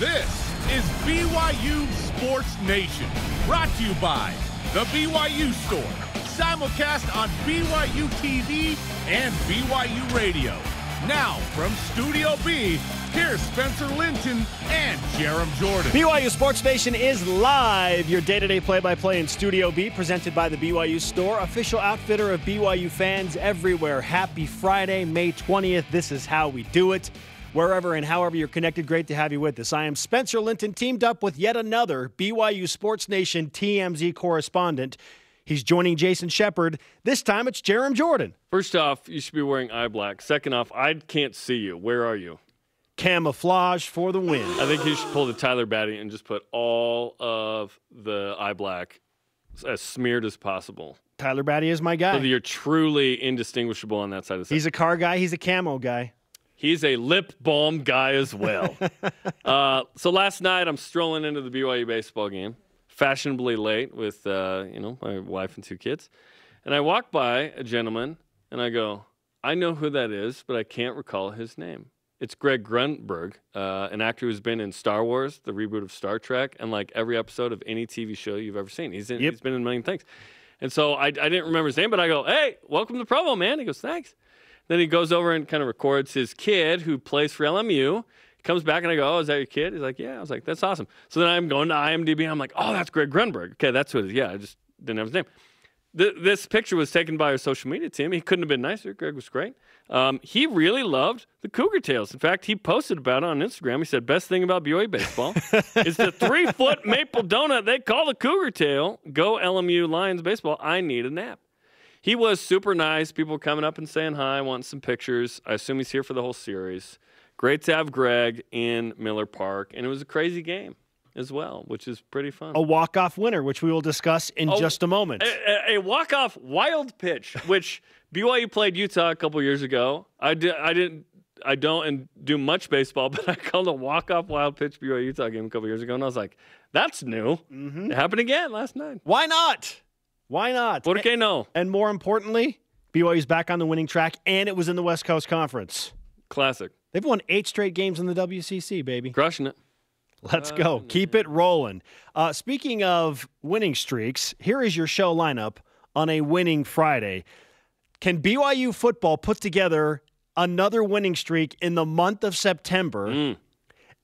This is BYU Sports Nation, brought to you by The BYU Store, simulcast on BYU TV and BYU Radio. Now, from Studio B, here's Spencer Linton and Jarom Jordan. BYU Sports Nation is live. Your day to day play by play in Studio B, presented by the BYU Store, official outfitter of BYU fans everywhere. Happy Friday, May 20th. This is how we do it. Wherever and however you're connected, great to have you with us. I am Spencer Linton, teamed up with yet another BYU Sports Nation TMZ correspondent. He's joining Jason Shepard. This time it's Jarom Jordan. First off, you should be wearing eye black. Second off, I can't see you. Where are you? Camouflage for the win. I think you should pull the Tyler Batty and just put all of the eye black as smeared as possible. Tyler Batty is my guy. So you're truly indistinguishable on that side of the He's a car guy, he's a camo guy. He's a lip balm guy as well. uh, so last night I'm strolling into the BYU baseball game, fashionably late with uh, you know my wife and two kids, and I walk by a gentleman and I go, I know who that is, but I can't recall his name. It's Greg Grunberg, uh, an actor who's been in Star Wars, the reboot of Star Trek, and like every episode of any TV show you've ever seen. He's in, Yep. he's been in a million things. And so I, I didn't remember his name, but I go, hey, welcome to Provo, man. He goes, thanks. Then he goes over and kind of records his kid who plays for LMU. Comes back and I go, oh, is that your kid? He's like, yeah. I was like, that's awesome. So then I'm going to IMDb. I'm like, oh, that's Greg Grunberg. Okay, that's who it is. Yeah, I just didn't have his name. Th- this picture was taken by our social media team. He couldn't have been nicer. Greg was great. Um, he really loved the Cougar Tails. In fact, he posted about it on Instagram. He said, best thing about BYU baseball is the three foot maple donut they call the Cougar Tail. Go LMU Lions baseball. I need a nap. He was super nice. People coming up and saying hi, wanting some pictures. I assume he's here for the whole series. Great to have Greg in Miller Park. And it was a crazy game as well, which is pretty fun. A walk off winner, which we will discuss in Oh, just a moment. A, a, a walk-off wild pitch, which BYU played Utah a couple years ago. I did. I didn't. I don't and do much baseball, but I called a walk-off wild pitch BYU Utah game a couple years ago, and I was like, "That's new." Mm-hmm. It happened again last night. Why not? Why not? Por qué no? And more importantly, BYU's back on the winning track, and it was in the West Coast Conference. Classic, They've won eight straight games in the WCC, baby. crushing it. Let's go. Keep it rolling. Uh, speaking of winning streaks, here is your show lineup on a winning Friday. Can BYU football put together another winning streak in the month of September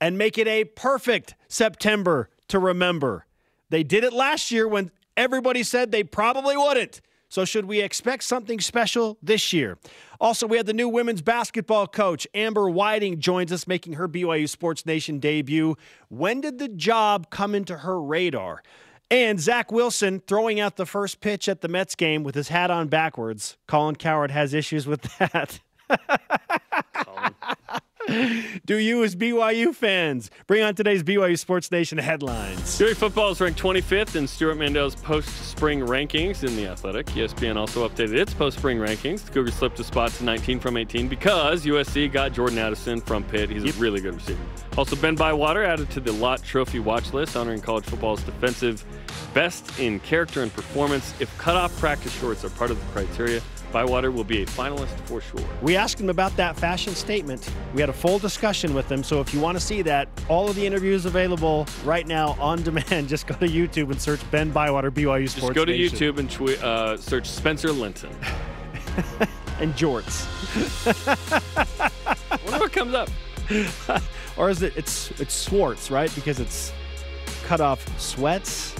and make it a perfect September to remember? They did it last year when everybody said they probably wouldn't. So, should we expect something special this year? Also, we have the new women's basketball coach, Amber Whiting, joins us, making her BYU Sports Nation debut. When did the job come into her radar? And Zach Wilson throwing out the first pitch at the Mets game with his hat on backwards. Colin Coward has issues with that. Do you, as BYU fans, bring on today's BYU Sports Nation headlines? BYU football is ranked 25th in Stewart Mandel's post-spring rankings in the Athletic. ESPN also updated its post-spring rankings. The Cougars slipped a spot to 19 from 18 because USC got Jordan Addison from Pitt. He's a really good receiver. Also, Ben Bywater added to the Lott Trophy watch list, honoring college football's defensive best in character and performance. If cutoff practice shorts are part of the criteria, Bywater will be a finalist for sure. We asked him about that fashion statement. We had a full discussion with him. So if you want to see that, all of the interviews available right now on demand. Just go to YouTube and search Ben Bywater BYU Sports Just go to Nation. YouTube and tweet, uh, search Spencer Linton. and jorts. Wonder what comes up. or is it it's it's Swartz, right? Because it's cut off sweats.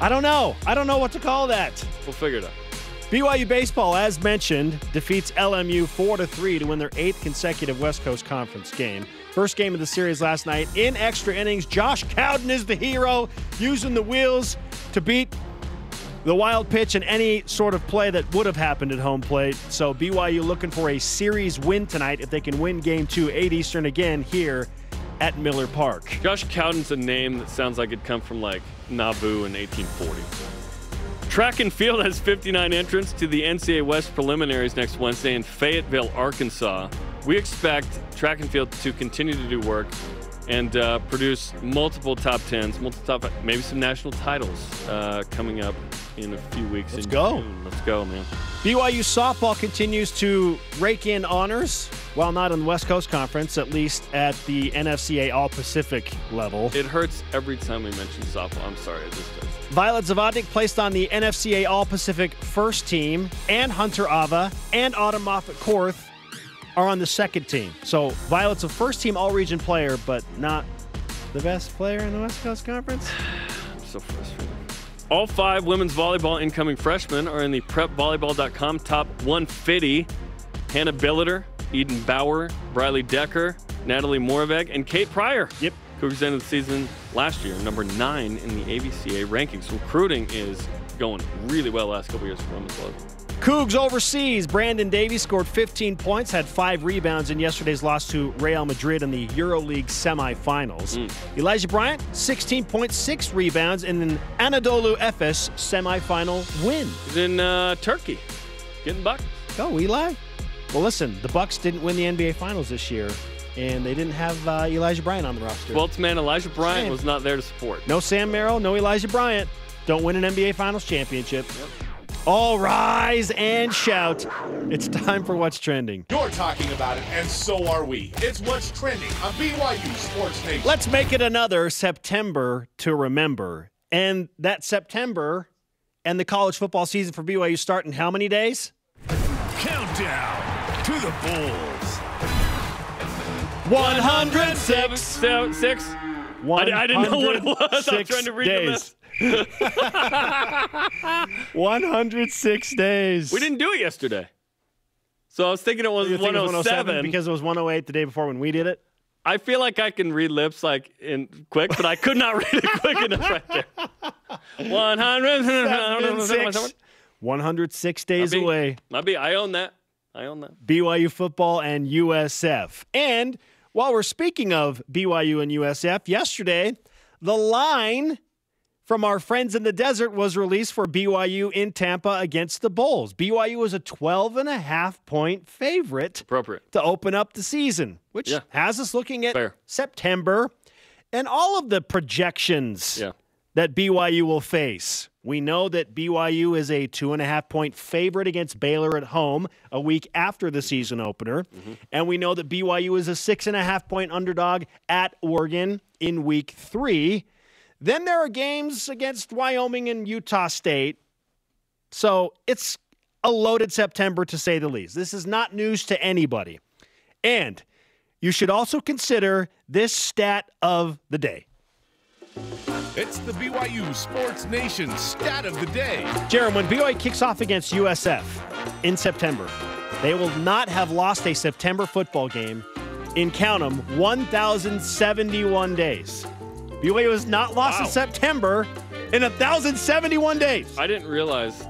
I don't know. I don't know what to call that. We'll figure it out. BYU baseball, as mentioned, defeats LMU four to three to win their eighth consecutive West Coast Conference game. First game of the series last night in extra innings. Josh Cowden is the hero, using the wheels to beat the wild pitch and any sort of play that would have happened at home plate. So BYU looking for a series win tonight if they can win game two, 8 Eastern again here at Miller Park. Josh Cowden's a name that sounds like it'd come from like Nauvoo in 1840. Track and field has 59 entrants to the NCAA West preliminaries next Wednesday in Fayetteville, Arkansas. We expect track and field to continue to do work and uh, produce multiple top tens, multiple top, maybe some national titles uh, coming up in a few weeks. Let's go. June. Let's go, man. BYU softball continues to rake in honors, while not in the West Coast Conference, at least at the NFCA All Pacific level. It hurts every time we mention softball. I'm sorry, it just does. Violet Zavadnik placed on the NFCA All Pacific first team, and Hunter Ava and Autumn Moffat Korth are on the second team. So Violet's a first team All Region player, but not the best player in the West Coast Conference. I'm so frustrated. All five women's volleyball incoming freshmen are in the prepvolleyball.com top 150. Hannah Billiter, Eden Bauer, Riley Decker, Natalie Moravec, and Kate Pryor. Yep. Cougars ended the season last year, number nine in the AVCA rankings. Recruiting is going really well last couple years for women's volleyball. Cougs overseas. Brandon Davies scored 15 points, had five rebounds in yesterday's loss to Real Madrid in the EuroLeague semifinals. Elijah Bryant, 16.6 rebounds in an Anadolu Efes semifinal win. He's in uh, Turkey, getting buckets. Go, Eli. Well, listen, the Bucks didn't win the NBA Finals this year, and they didn't have uh, Elijah Bryant on the roster. 12th man Elijah Bryant Same. was not there to support. no Sam Merrill, no Elijah Bryant. Don't win an NBA Finals championship. All rise and shout. It's time for what's trending. You're talking about it, and so are we. It's what's trending on BYU Sports Nation. Let's make it another September to remember. And that September and the college football season for BYU start in how many days? Countdown to the Bulls. 106. Seven, six. I, I didn't know what it was. I was 106 trying to read days. the list. 106 days. We didn't do it yesterday. So I was thinking it was You think it was 107. because it was 108 the day before when we did it. I feel like I can read lips like in quick, but I could not read it quick enough right there. 100. 106, 106 days away. Might be. I own that. I own that. BYU football and USF. And while we're speaking of BYU and USF, yesterday, the line from our friends in the desert was released for BYU in Tampa against the Bulls. BYU was a 12 and a half point favorite Appropriate. to open up the season, which Yeah. has us looking at Fair. September and all of the projections Yeah. that BYU will face. We know that BYU is a two and a half point favorite against Baylor at home a week after the season opener. Mm-hmm. And we know that BYU is a six and a half point underdog at Oregon in week three. Then there are games against Wyoming and Utah State. So it's a loaded September to say the least. This is not news to anybody. And you should also consider this stat of the day. It's the BYU Sports Nation stat of the day. Jeremy, when BYU kicks off against USF in September, they will not have lost a September football game in count 'em 1,071 days. BYU has not lost Wow. in September in 1,071 days. I didn't realize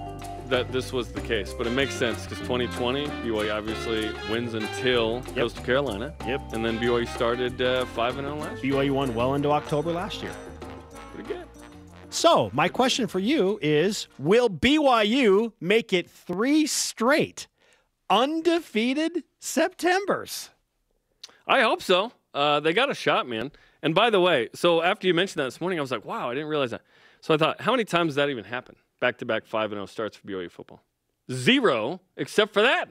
that this was the case, but it makes sense because 2020 BYU obviously wins until Coastal Carolina. Yep. And then BYU started uh, five and zero last year. BYU won well into October last year. Pretty good. So, my question for you is Will BYU make it three straight undefeated Septembers? I hope so. Uh, they got a shot, man. And by the way, so after you mentioned that this morning, I was like, wow, I didn't realize that. So I thought, how many times does that even happen? Back to back 5 and 0 starts for BYU football. Zero, except for that.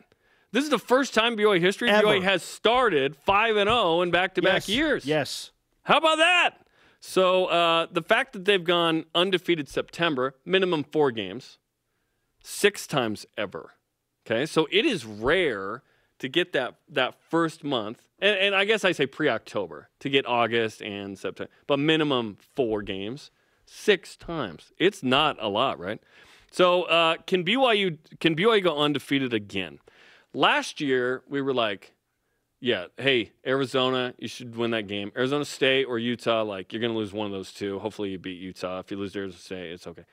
This is the first time BYU history Ever. BYU has started 5 and 0 in back to back years. Yes. How about that? So uh, the fact that they've gone undefeated September, minimum four games, six times ever. Okay, so it is rare to get that that first month, and, and I guess I say pre-October to get August and September, but minimum four games, six times. It's not a lot, right? So uh, can BYU can BYU go undefeated again? Last year we were like, yeah, hey, Arizona, you should win that game. Arizona State or Utah, like you're to lose one of those two. Hopefully you beat Utah. If you lose Arizona State, it's okay.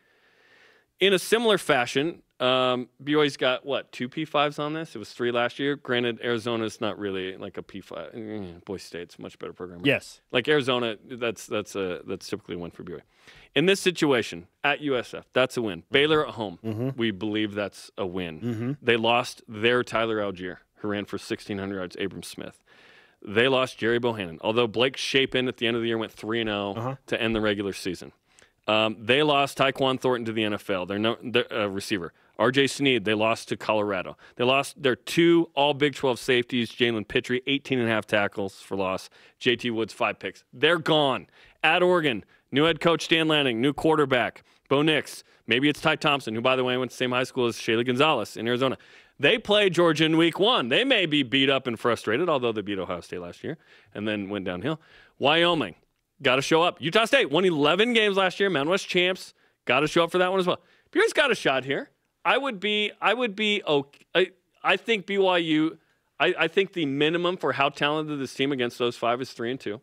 In a similar fashion, um, BYU's got what two P5s on this? It was three last year. Granted, Arizona's not really like a P5. Mm, Boise State's much better program. Yes. Like Arizona, that's that's a that's typically a win for BYU. In this situation at USF, that's a win. Baylor at home, we believe that's a win. They lost their Tyler Algier, who ran for 1,600 yards. Abram Smith. they lost Gerry Bohanon. Although Blake Shapen at the end of the year went 3 and 0 Uh-huh. to end the regular season. Um, they lost Tyquan Thornton to the NFL, their, no, their uh, receiver. RJ Sneed, they lost to Colorado. They lost their two all Big 12 safeties, Jalen Pitre, 18 and a half tackles for loss, JT Woods, five picks. They're gone. At Oregon, new head coach Dan Lanning, new quarterback, Bo Nix. Maybe it's Ty Thompson, who, by the way, went to the same high school as Shaylee Gonzales in Arizona. They play Georgia in week one. They may be beat up and frustrated, although they beat Ohio State last year and then went downhill. Wyoming, got to show up. Utah State won 11 games last year, Mountain West champs. Got to show up for that one as well. BYU's got a shot here. I would be, I would be okay. I, I think BYU, I, I think the minimum for how talented this team against those five is three and two.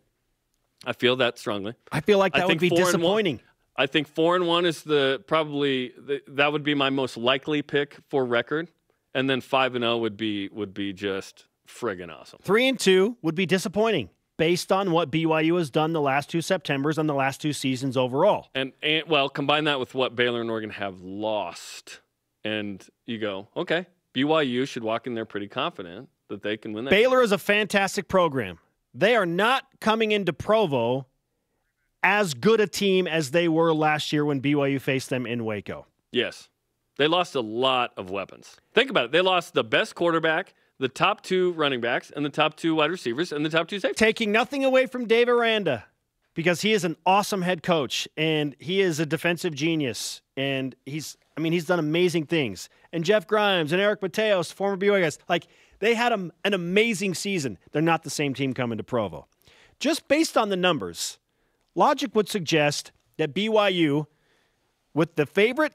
I feel that strongly. I feel like I that would think be four and one- disappointing. I think four and one is the probably the, that would be my most likely pick for record, and then five and zero would be would be just friggin' awesome. Three and two would be disappointing based on what BYU has done the last two Septembers and the last two seasons overall. And, and well, combine that with what Baylor and Oregon have lost, and you go, okay, BYU should walk in there pretty confident that they can win that. Baylor is a fantastic program. They are not coming into Provo as good a team as they were last year when BYU faced them in Waco. Yes, they lost a lot of weapons. Think about it. They lost the best quarterback, the top two running backs, and the top two wide receivers, and the top two safeties. Taking nothing away from Dave Aranda because he is an awesome head coach and he is a defensive genius and he's I mean he's done amazing things. And Jeff Grimes and Eric Mateos, former BYU guys, like they had a, an amazing season. They're not the same team coming to Provo. Just based on the numbers, logic would suggest that BYU with the favorite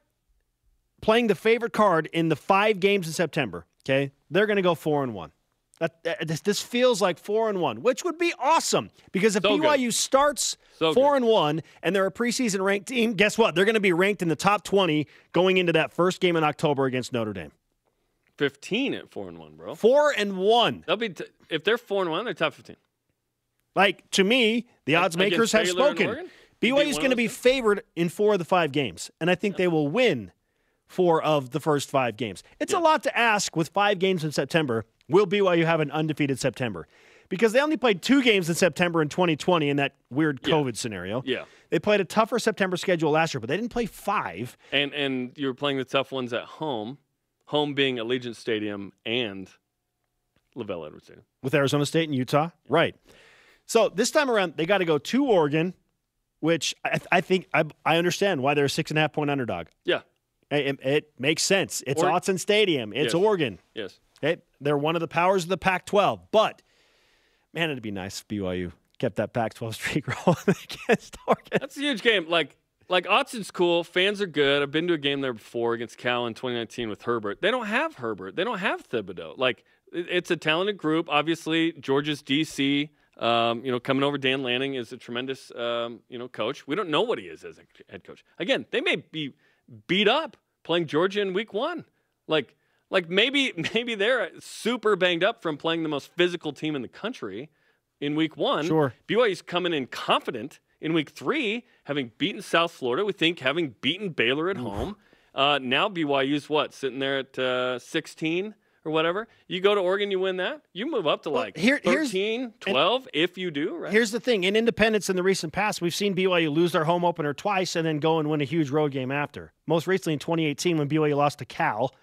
playing the favorite card in the 5 games in September, okay? They're going to go 4 and 1. That, that- this, this feels like four and one, which would be awesome because if So good. BYU starts So four good. and one and they're a preseason ranked team, guess what? They're going to be ranked in the top twenty going into that first game in October against Notre Dame. Fifteen at four and one, bro. Four and one. They'll be t- if they're four and one, they're top fifteen. Like to me, the odds makers have spoken. Oregon? You beat BYU is going to be favored in four of the five games, and I think they will win four of the first five games. It's a lot to ask with five games in September. Will BYU have an undefeated September? Because they only played two games in September in 2020 in that weird COVID scenario. Yeah. They played a tougher September schedule last year, but they didn't play five. And and you're playing the tough ones at home, home being Allegiant Stadium and LaVell Edwards Stadium. with Arizona State and Utah. Right. So this time around, they got to go to Oregon, which I, I think I, I understand why they're a six and a half point underdog. Yeah. It, it makes sense. It's Or- Autzen Stadium. It's Yes. Oregon. Yes. Okay? They're one of the powers of the Pac 12. But, man, it'd be nice if BYU kept that Pac 12 streak rolling against Oregon. That's a huge game. Like like Autzen's cool. Fans are good. I've been to a game there before against Cal in 2019 with Herbert. They don't have Herbert. They don't have Thibodeaux. Like it's a talented group. Obviously, Georgia's DC. Um, you know, coming over, Dan Lanning is a tremendous, um, you know, coach. We don't know what he is as a head coach. Again, they may be beat up playing Georgia in Week One. Like, like maybe maybe they're super banged up from playing the most physical team in the country in Week One. Sure. BYU's coming in confident in week three, having beaten South Florida. We think having beaten Baylor at home. Uh, now BYU's what sitting there at uh, 16 or whatever. You go to Oregon, you win that. You move up to like here- 13, 12 if you do. Right. Here's the thing in Independence in the recent past, we've seen BYU lose their home opener twice and then go and win a huge road game after. Most recently in 2018 when BYU lost to Cal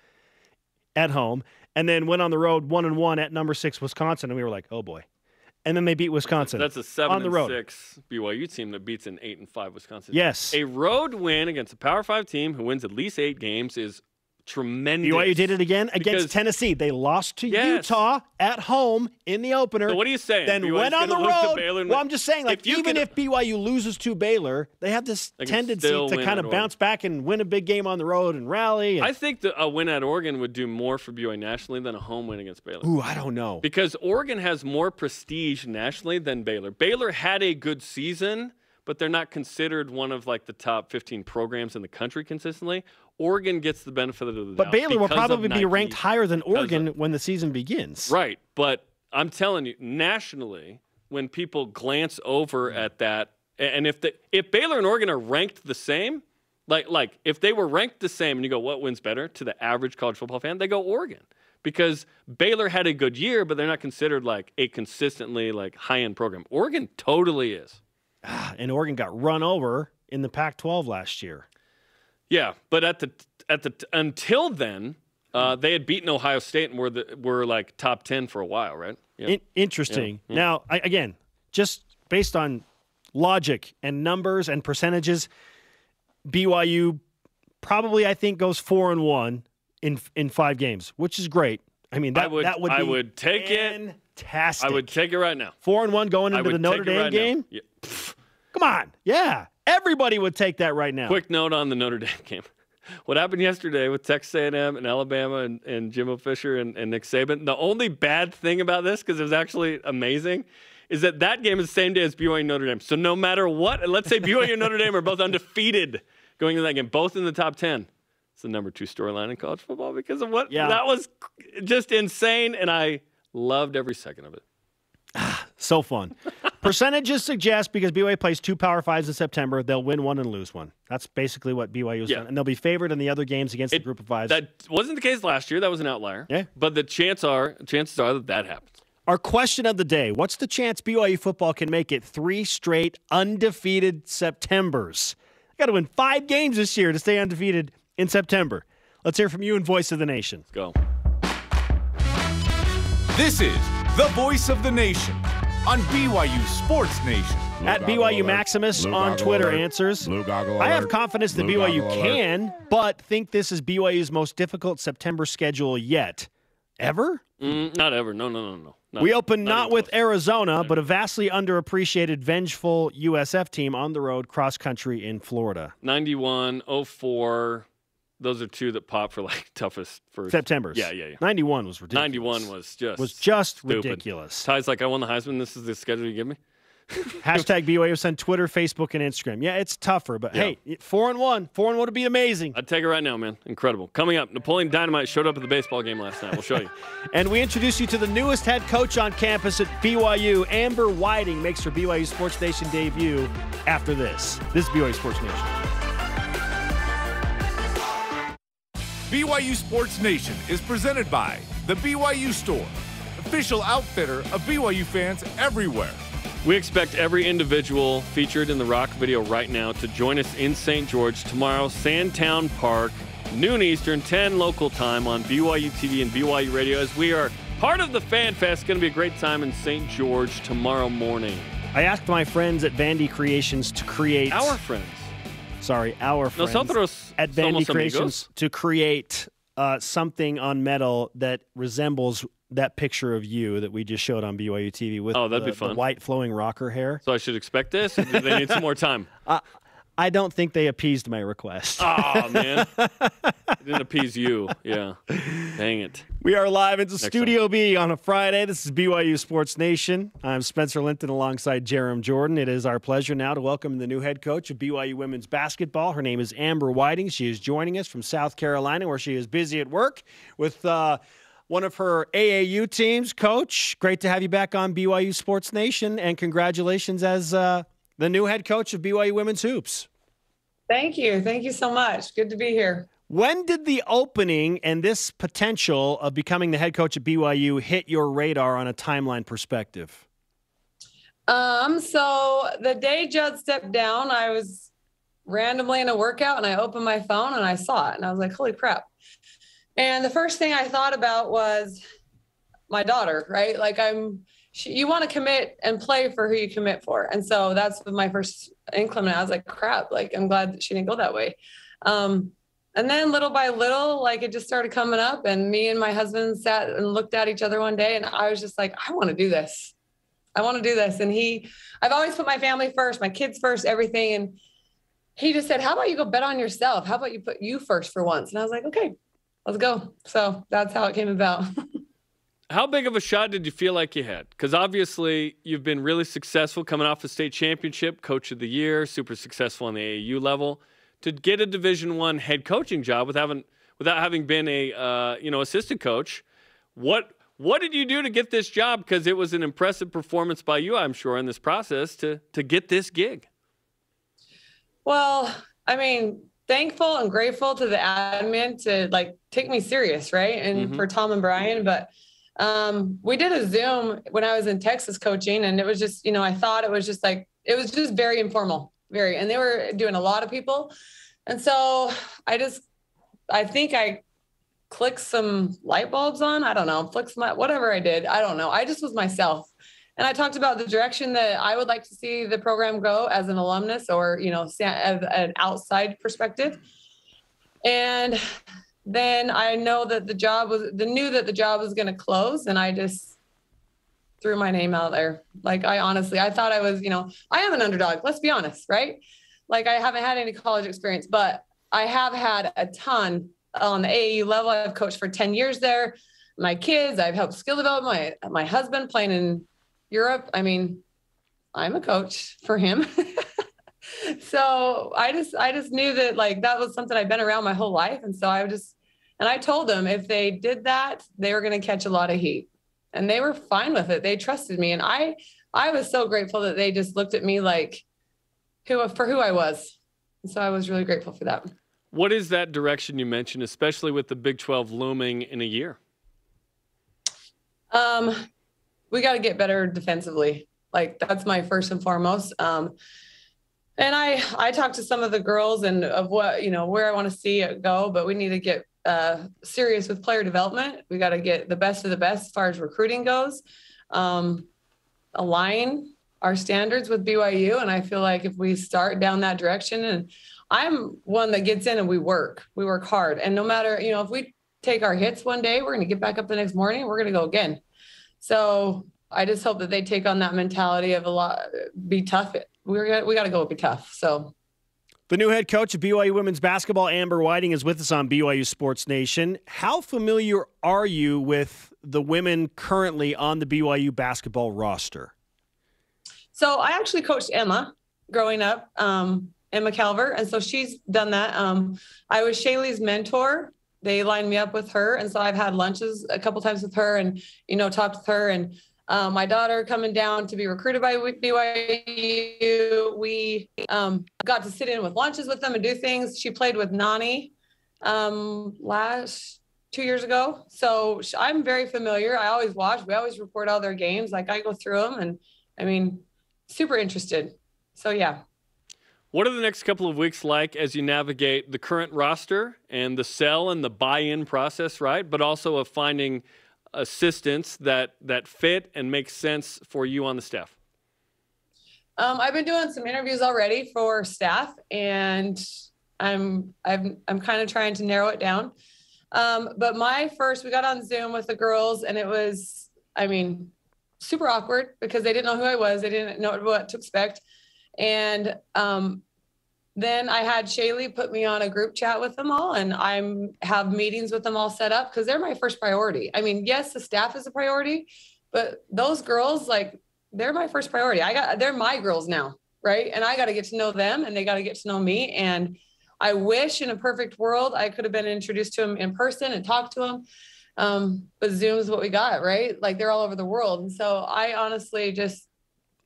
at home and then went on the road one and one at number six Wisconsin. And we were like, oh boy. And then they beat Wisconsin. That's a seven on the and road. six BYU team that beats an eight and five Wisconsin. Yes. A road win against a Power Five team who wins at least eight games is tremendous. BYU did it again against Because- Tennessee. They lost to Yes. Utah at home in the opener. So what are you saying? Then BYU's went on the gonna lose to road. Well. I'm just saying, like, If even can- if BYU loses to Baylor, they have this They tendency to kind of bounce back and win a big game on the road and rally. And, I think that a win at Oregon would do more for BYU nationally than a home win against Baylor. ooh, I don't know. Because Oregon has more prestige nationally than Baylor. Baylor had a good season, but they're not considered one of like the top 15 programs in the country consistently. Oregon gets the benefit of the doubt. But Baylor will probably be ranked higher than because of- Oregon when the season begins. Right, but I'm telling you, nationally, when people glance over Mm. at that, and if the if Baylor and Oregon are ranked the same, like like if they were ranked the same, and you go, what wins better to the average college football fan? They go Oregon because Baylor had a good year, but they're not considered like a consistently like high end program. Oregon totally is. And Oregon got run over in the Pac-12 last year. Yeah, but at the at the until then, uh, they had beaten Ohio State and were the were like top ten for a while, right? Yeah. In- interesting. Now, I, again, just based on logic and numbers and percentages, BYU probably I think goes four and one in in five games, which is great. I mean, that I would- that would I would take it. Fantastic. I would take it right now. four and one going into the Notre Dame right game. Yeah. Come on, yeah, everybody would take that right now. Quick note on the Notre Dame game. What happened yesterday with Texas A&M and Alabama and, and Jimbo Fisher and, and Nick Saban? The only bad thing about this, because it was actually amazing, is that that game is the same day as BYU and Notre Dame. So no matter what, let's say BYU and Notre Dame are both undefeated going into that game, both in the top ten. It's the number two storyline in college football because of what Yeah. that was just insane, and I loved every second of it. So fun. Percentages suggest because BYU plays two Power Fives in September, they'll win one and lose one. That's basically what BYU's Yeah. done, and they'll be favored in the other games against the Group of Fives. That wasn't the case last year. That was an outlier. Yeah. But the chance are chances are that that happens. Our question of the day What's the chance BYU football can make it three straight undefeated Septembers? Got to win five games this year to stay undefeated in September. Let's hear from you and Voice of the Nation. Let's go. This is the voice of the nation on BYU Sports Nation. At BYU alert. Maximus Blue on Twitter alert. answers. Blue goggle I have confidence that Blue BYU goggle alert. can, but think this is BYU's most difficult September schedule yet. Ever? Mm, not ever. No, no, no, no. Not- We open not even with close. Arizona, but a vastly underappreciated, vengeful USF team on the road cross country in Florida. 91, 04. Those are two that pop for like toughest for September's. Yeah, yeah, yeah. 91 was ridiculous. 91 was just was just stupid. ridiculous. Ty's like, I won the Heisman. This is the schedule you give me. Hashtag BYU on Twitter, Facebook, and Instagram. Yeah, it's tougher, but Yeah. hey, four and one. Four and one would be amazing. I'd take it right now, man. Incredible. Coming up, Napoleon Dynamite showed up at the baseball game last night. We'll show you. And we introduce you to the newest head coach on campus at BYU. Amber Whiting makes her BYU Sports Nation debut after this. This is BYU Sports Nation. BYU Sports Nation is presented by The BYU Store, official outfitter of BYU fans everywhere. We expect every individual featured in the rock video right now to join us in St. George tomorrow, Sandtown Park, noon Eastern, 10 local time on BYU TV and BYU Radio as we are part of the Fan Fest. It's going to be a great time in St. George tomorrow morning. I asked my friends at Vandy Creations to create Our friends. Sorry, our friends Nosotros at somos Creations amigos. to create uh, something on metal that resembles that picture of you that we just showed on BYU TV with Oh, that'd the, be fun. white flowing rocker hair. So I should expect this? Or do they need some more time? I don't think they appeased my request. Oh, man. It didn't appease you. Yeah. Dang it. We are live into time. Studio B on a Friday. This is BYU Sports Nation. I'm Spencer Linton alongside Jarom Jordan. It is our pleasure now to welcome the new head coach of BYU women's basketball. Her name is Amber Whiting. She is joining us from South Carolina, where she is busy at work with uh, one of her AAU teams. Coach, great to have you back on BYU Sports Nation, and congratulations as uh, the new head coach of BYU women's hoops. Thank you. Thank you so much. Good to be here. When did the opening and this potential of becoming the head coach at BYU hit your radar on a timeline perspective? Um, so the day Judd stepped down, I was randomly in a workout and I opened my phone and I saw it and I was like, holy crap. And the first thing I thought about was my daughter, right? Like I'm you want to commit and play for who you commit for. And so that's my first inclement. I was like, crap, like I'm glad that she didn't go that way. Um, and then little by little, like it just started coming up. And me and my husband sat and looked at each other one day, and I was just like, I want to do this. I want to do this. And he, I've always put my family first, my kids first, everything. And he just said, How about you go bet on yourself? How about you put you first for once? And I was like, Okay, let's go. So that's how it came about. How big of a shot did you feel like you had? Because obviously you've been really successful coming off a state championship, coach of the year, super successful on the AAU level. To get a Division One head coaching job with having, without having been a uh, you know assistant coach, what what did you do to get this job? Because it was an impressive performance by you, I'm sure, in this process to to get this gig. Well, I mean, thankful and grateful to the admin to like take me serious, right? And Mhm. for Tom and Brian, but um, we did a Zoom when I was in Texas coaching, and it was just, you know, I thought it was just like it was just very informal, very, and they were doing a lot of people, and so I just, I think I clicked some light bulbs on. I don't know, flicked my whatever I did. I don't know. I just was myself. And I talked about the direction that I would like to see the program go as an alumnus or, you know, as an outside perspective. And then I know that the job was, the knew that the job was going to close. And I just threw my name out there. Like, I honestly, I thought I was, you know, I am an underdog. Let's be honest, right? Like, I haven't had any college experience, but I have had a ton on the AAU level. I've coached for 10 years there. My kids, I've helped skill develop my, my husband playing in Europe. I mean, I'm a coach for him. so I just I just knew that like that was something I've been around my whole life. And so I just and I told them if they did that, they were gonna catch a lot of heat. And they were fine with it. They trusted me. And I I was so grateful that they just looked at me like who for who I was. And so I was really grateful for that. What is that direction you mentioned, especially with the Big 12 looming in a year? Um, we got to get better defensively. Like that's my first and foremost. Um, and I I talked to some of the girls and of what you know where I want to see it go, but we need to get uh, serious with player development. We got to get the best of the best as far as recruiting goes. Um, align our standards with BYU, and I feel like if we start down that direction, and I'm one that gets in and we work, we work hard, and no matter you know if we take our hits one day, we're going to get back up the next morning, we're going to go again. So I just hope that they take on that mentality of a lot, be tough. We're we got to go be tough. So The new head coach of BYU women's basketball, Amber Whiting, is with us on BYU Sports Nation. How familiar are you with the women currently on the BYU basketball roster? So I actually coached Emma growing up, um, Emma Calvert, and so she's done that. Um, I was Shaylee's mentor. They lined me up with her, and so I've had lunches a couple times with her, and you know talked with her. And uh, my daughter coming down to be recruited by BYU, we um, got to sit in with lunches with them and do things. She played with Nani um, last two years ago, so I'm very familiar. I always watch. We always report all their games. Like I go through them, and I mean, super interested. So yeah. What are the next couple of weeks like as you navigate the current roster and the sell and the buy-in process, right? But also of finding assistants that that fit and make sense for you on the staff. Um, I've been doing some interviews already for staff, and I'm I'm I'm kind of trying to narrow it down. Um, but my first, we got on Zoom with the girls, and it was, I mean, super awkward because they didn't know who I was. They didn't know what to expect. And um, then I had Shaylee put me on a group chat with them all, and I'm have meetings with them all set up because they're my first priority. I mean, yes, the staff is a priority, but those girls, like, they're my first priority. I got they're my girls now, right? And I got to get to know them, and they got to get to know me. And I wish in a perfect world I could have been introduced to them in person and talked to them. Um, but Zoom is what we got, right? Like they're all over the world. And so I honestly just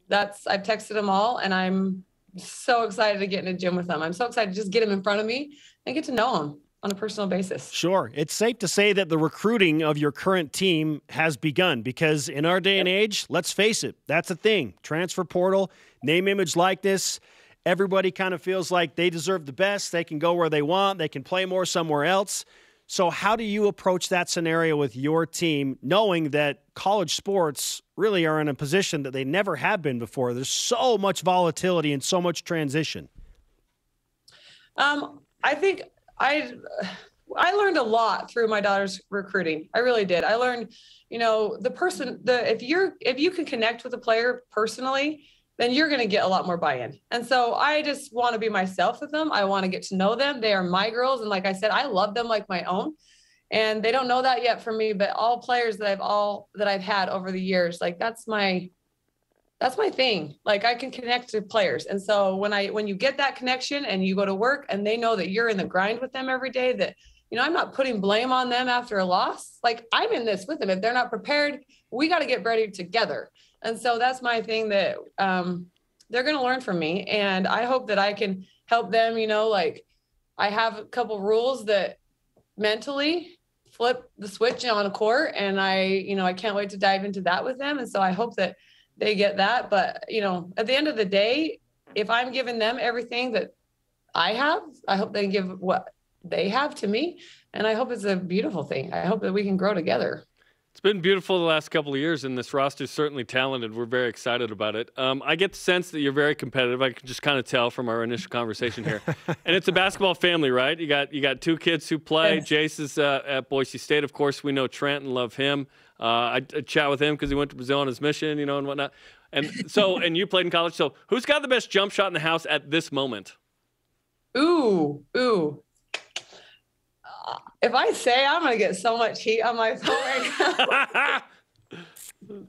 that's I've texted them all and I'm so excited to get in a gym with them. I'm so excited to just get them in front of me and get to know them on a personal basis. Sure. It's safe to say that the recruiting of your current team has begun because in our day and age, let's face it, that's a thing. Transfer portal, name, image, likeness. Everybody kind of feels like they deserve the best. They can go where they want, they can play more somewhere else. So, how do you approach that scenario with your team, knowing that college sports really are in a position that they never have been before? There's so much volatility and so much transition. Um, I think I I learned a lot through my daughter's recruiting. I really did. I learned, you know, the person the if you're if you can connect with a player personally, then you're going to get a lot more buy-in. And so I just want to be myself with them. I want to get to know them. They are my girls and like I said, I love them like my own. And they don't know that yet from me, but all players that I've all that I've had over the years, like that's my that's my thing. Like I can connect to players. And so when I when you get that connection and you go to work and they know that you're in the grind with them every day that you know, I'm not putting blame on them after a loss. Like I'm in this with them. If they're not prepared, we got to get ready together. And so that's my thing that um, they're going to learn from me. And I hope that I can help them, you know, like I have a couple rules that mentally flip the switch on a court and I, you know, I can't wait to dive into that with them. And so I hope that they get that. But, you know, at the end of the day, if I'm giving them everything that I have, I hope they give what they have to me. And I hope it's a beautiful thing. I hope that we can grow together. It's been beautiful the last couple of years, and this roster is certainly talented. We're very excited about it. Um, I get the sense that you're very competitive. I can just kind of tell from our initial conversation here. and it's a basketball family, right? You got you got two kids who play. Yes. Jace is uh, at Boise State, of course. We know Trent and love him. Uh, I, I, chat with him because he went to Brazil on his mission, you know, and whatnot. And so, and you played in college. So, who's got the best jump shot in the house at this moment? Ooh, ooh if I say I'm going to get so much heat on my phone right now.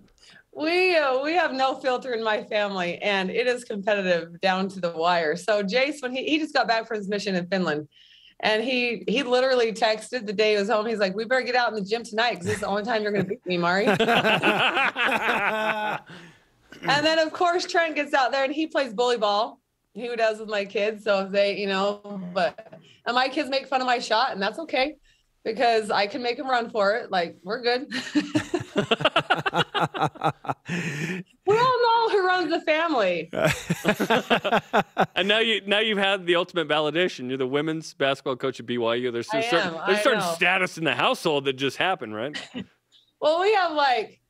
we uh, we have no filter in my family, and it is competitive down to the wire. So Jace, when he he just got back from his mission in Finland, and he he literally texted the day he was home. He's like, "We better get out in the gym tonight because this is the only time you're going to beat me, Mari." and then of course Trent gets out there and he plays bully ball. Who does with my kids? So if they, you know, mm-hmm. but and my kids make fun of my shot, and that's okay because I can make them run for it. Like we're good. we all know who runs the family. and now you now you've had the ultimate validation. You're the women's basketball coach at BYU. There's a certain, there's certain know. status in the household that just happened, right? well, we have like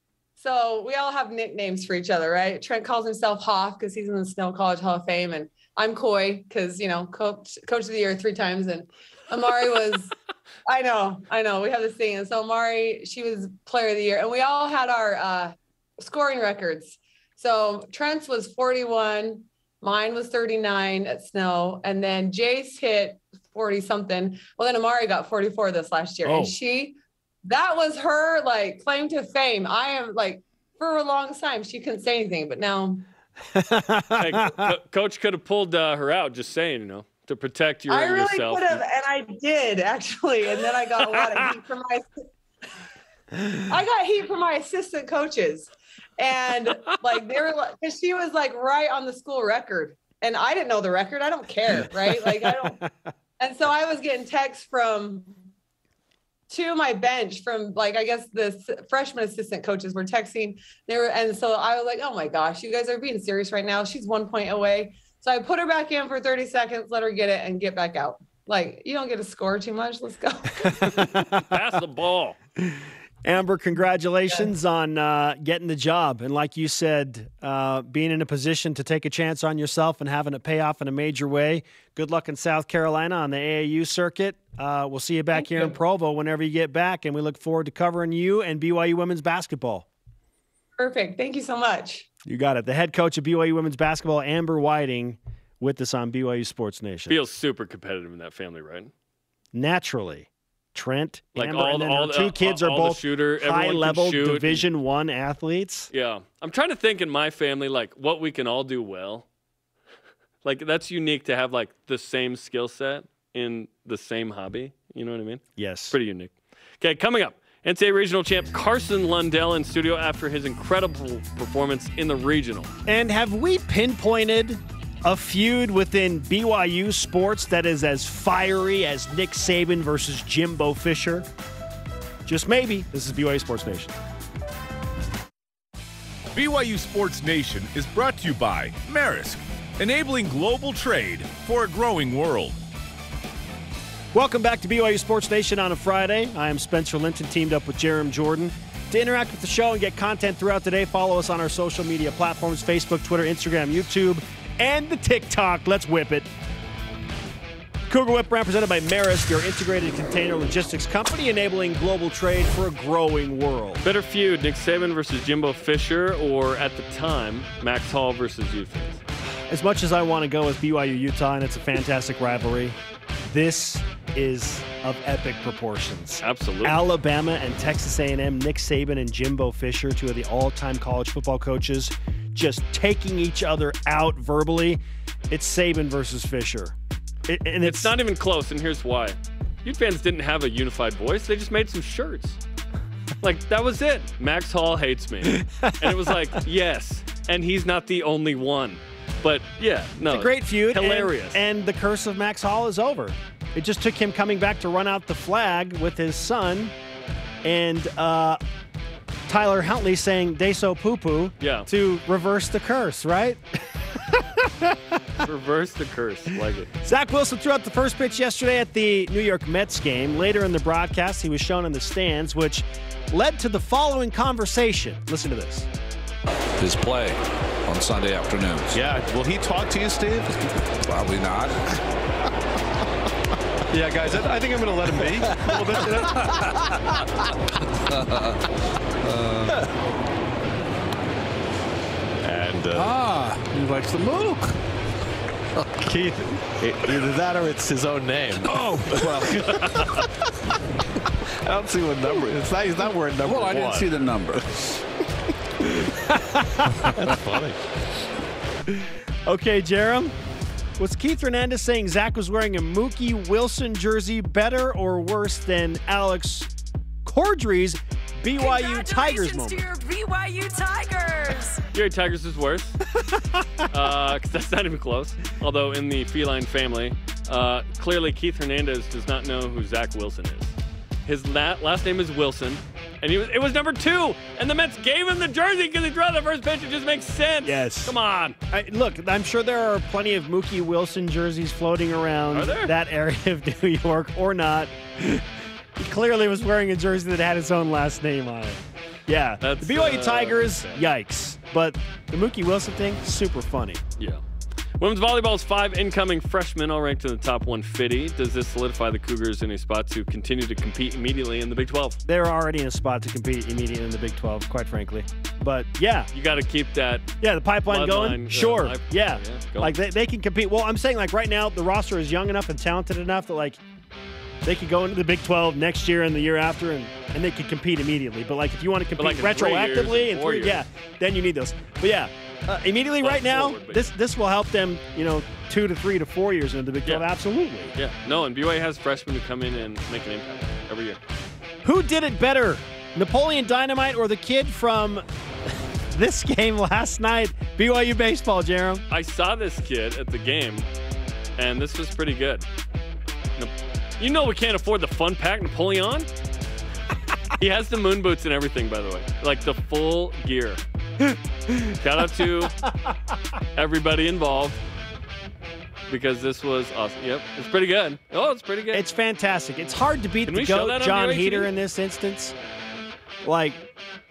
so we all have nicknames for each other, right? Trent calls himself Hoff because he's in the Snow College Hall of Fame, and I'm Coy because you know coach coach of the year three times, and Amari was I know, I know. We have this thing. And so Amari, she was player of the year. And we all had our uh, scoring records. So Trent's was 41, mine was 39 at Snow. And then Jace hit 40 something. Well, then Amari got 44 this last year. Oh. And she, that was her like claim to fame. I am like, for a long time, she couldn't say anything, but now. hey, co- coach could have pulled uh, her out, just saying, you know to protect your, I really yourself. could have, and I did actually. And then I got a lot of heat from my. I got heat from my assistant coaches, and like they were like, because she was like right on the school record, and I didn't know the record. I don't care, right? Like I don't. And so I was getting texts from to my bench from like I guess the freshman assistant coaches were texting. They were, and so I was like, oh my gosh, you guys are being serious right now. She's one point away. So I put her back in for 30 seconds, let her get it, and get back out. Like, you don't get to score too much. Let's go. Pass the ball. Amber, congratulations on uh, getting the job. And like you said, uh, being in a position to take a chance on yourself and having it pay off in a major way. Good luck in South Carolina on the AAU circuit. Uh, we'll see you back Thank here you. in Provo whenever you get back. And we look forward to covering you and BYU women's basketball. Perfect. Thank you so much. You got it. The head coach of BYU women's basketball, Amber Whiting, with us on BYU Sports Nation. Feels super competitive in that family, right? Naturally. Trent, like Amber, all, and then all, two kids all, are both shooter, high level Division One athletes. Yeah, I'm trying to think in my family like what we can all do well. like that's unique to have like the same skill set in the same hobby. You know what I mean? Yes. Pretty unique. Okay, coming up. NCAA regional champ Carson Lundell in studio after his incredible performance in the regional. And have we pinpointed a feud within BYU sports that is as fiery as Nick Saban versus Jimbo Fisher? Just maybe. This is BYU Sports Nation. BYU Sports Nation is brought to you by Maersk, enabling global trade for a growing world. Welcome back to BYU Sports Nation on a Friday. I am Spencer Linton, teamed up with Jarom Jordan. To interact with the show and get content throughout the day, follow us on our social media platforms Facebook, Twitter, Instagram, YouTube, and the TikTok. Let's whip it. Cougar Whip represented by Maersk, your integrated container logistics company, enabling global trade for a growing world. Better feud, Nick Saban versus Jimbo Fisher, or at the time, Max Hall versus Utah. As much as I want to go with BYU Utah, and it's a fantastic rivalry, this is of epic proportions. Absolutely. Alabama and Texas A&M, Nick Saban and Jimbo Fisher, two of the all-time college football coaches, just taking each other out verbally. It's Saban versus Fisher. It, and it's, it's not even close, and here's why. Ute fans didn't have a unified voice. They just made some shirts. Like, that was it. Max Hall hates me. and it was like, yes. And he's not the only one. But yeah, no. It's a great feud. Hilarious. And, and, the curse of Max Hall is over. It just took him coming back to run out the flag with his son, and uh, Tyler Huntley saying "Deso poo poo" Yeah. to reverse the curse, right? Reverse the curse. Like it. Zach Wilson threw out the first pitch yesterday at the New York Mets game. Later in the broadcast, he was shown in the stands, which led to the following conversation. Listen to this. his play on Sunday afternoons. Yeah. Will he talk to you, Steve? Probably not. Yeah, guys. I, I think I'm going to let him be a little bit today. and uh, Ah, he likes the mook. Keith, either that or it's his own name. Oh, well, I don't see what number. It's not. He's not wearing number well, I didn't see the number. That's funny. Okay, Jarom. Was Keith Hernandez saying Zach was wearing a Mookie Wilson jersey better or worse than Alex Cordry's BYU Tigers Congratulations moment? to your BYU Tigers. Gary Tigers is worse. uh, 'cause that's not even close. Although in the feline family, uh, clearly Keith Hernandez does not know who Zach Wilson is. His la- last name is Wilson, and he was, it was number two. And the Mets gave him the jersey because he threw out the first pitch. It just makes sense. Yes. Come on. I, look, I'm sure there are plenty of Mookie Wilson jerseys floating around that area of New York or not. he clearly was wearing a jersey that had his own last name on it. Yeah. That's, the BYU uh, Tigers, yikes. But the Mookie Wilson thing, super funny. Yeah. Women's volleyball's five incoming freshmen all ranked in the top 150. Does this solidify the Cougars in a spot to continue to compete immediately in the Big 12? They're already in a spot to compete immediately in the Big 12, quite frankly. But yeah, You got to keep that. Yeah, the pipeline going. uh, sure. life- yeah. yeah, like they, they can compete. Well, I'm saying like right now the roster is young enough and talented enough that like they could go into the Big 12 next year and the year after and, and they could compete immediately. But like if you want to compete like, three years retroactively and and three, yeah, then you need those. But yeah, uh, immediately right now forward, this this will help them, you know, 2 to 3 to 4 years into the Big 12 Yeah. absolutely. Yeah. No, and BYU has freshmen who come in and make an impact every year. Who did it better? Napoleon Dynamite or the kid from this game last night? BYU baseball, Jarom. I saw this kid at the game, and this was pretty good. You know we can't afford the fun pack Napoleon. he has the moon boots and everything, by the way, like the full gear. Shout out to everybody involved because this was awesome. Yep, it's pretty good. Oh, it's pretty good. It's fantastic. It's hard to beat Can the GOAT, Jon Heder, in this instance. Like,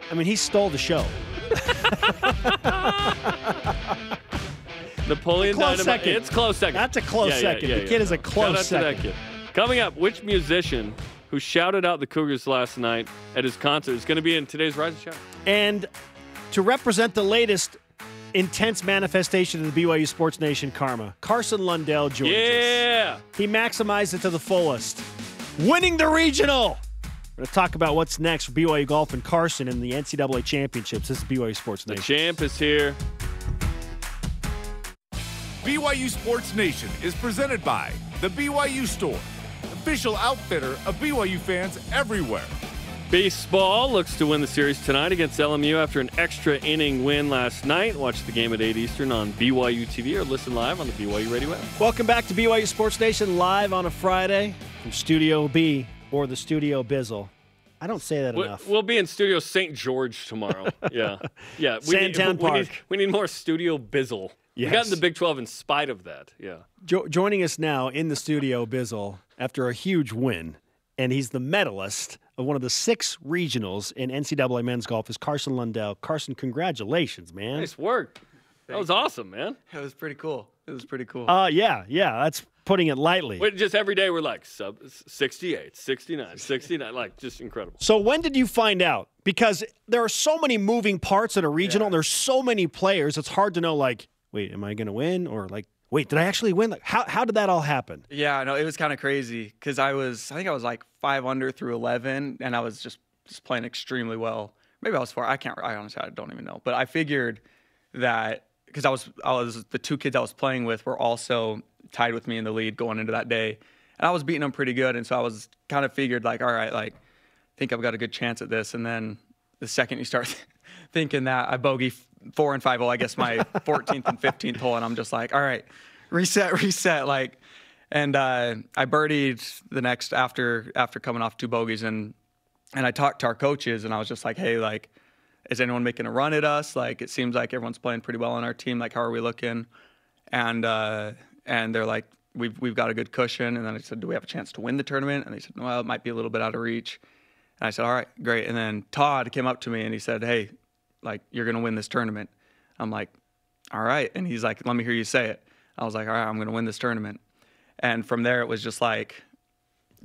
I mean, he stole the show. Napoleon Close Dynamite. second. It's close second. That's a close second. The kid is a close Shout out second. To that kid. Coming up, which musician who shouted out the Cougars last night at his concert is going to be in today's Rise and Shout? And to represent the latest intense manifestation of the BYU Sports Nation karma, Carson Lundell joins us. Yeah. He maximized it to the fullest, winning the regional. We're going to talk about what's next for BYU Golf and Carson in the NCAA championships. This is BYU Sports Nation. The Nation. champ is here. BYU Sports Nation is presented by The BYU Store, official outfitter of BYU fans everywhere. Baseball looks to win the series tonight against LMU after an extra inning win last night. Watch the game at 8 Eastern on BYU TV or listen live on the BYU Radio app. Welcome back to BYU Sports Nation live on a Friday from Studio B or the Studio Bizzle. I don't say that We- enough. We'll be in Studio St. George tomorrow. yeah. Yeah. Sandtown need, we, need, Park. we need more Studio Bizzle. We got Yes. in the Big 12 in spite of that. Yeah. Jo- joining us now in the studio, Bizzle, after a huge win, and he's the medalist one of the six regionals in NCAA men's golf, is Carson Lundell. Carson, congratulations, man. Nice work. That was awesome, man. It was pretty cool. It was pretty cool. Uh, yeah, yeah, that's putting it lightly. Wait, just every day we're like sub 68, 69, 69, like just incredible. So when did you find out? Because there are so many moving parts at a regional. There's so many players. It's hard to know. Like, wait, am I going to win? Or like, wait, did I actually win? Like, how how did that all happen? yeah, no, it was kind of crazy because I was, I think I was like five under through 11, and I was just, just playing extremely well. Maybe I was four. I can't, I honestly, I don't even know. But I figured that because I was, I was, the two kids I was playing with were also tied with me in the lead going into that day. And I was beating them pretty good. And so I was kind of figured, like, all right, like, I think I've got a good chance at this. And then the second you start thinking that, I bogey four and five hole, I guess my 14th and 15th hole, and I'm just like, all right, reset, reset. Like, and uh, I birdied the next after after coming off two bogeys, and and I talked to our coaches, and I was just like, hey, like, is anyone making a run at us? Like, it seems like everyone's playing pretty well on our team. Like, how are we looking? And uh, and they're like, we've we've got a good cushion. And then I said, do we have a chance to win the tournament? And they said, well, it might be a little bit out of reach. And I said, all right, great. And then Todd came up to me and he said, hey, like, you're gonna win this tournament. I'm like, all right. And he's like, let me hear you say it. I was like, all right, I'm gonna win this tournament. And from there, it was just like,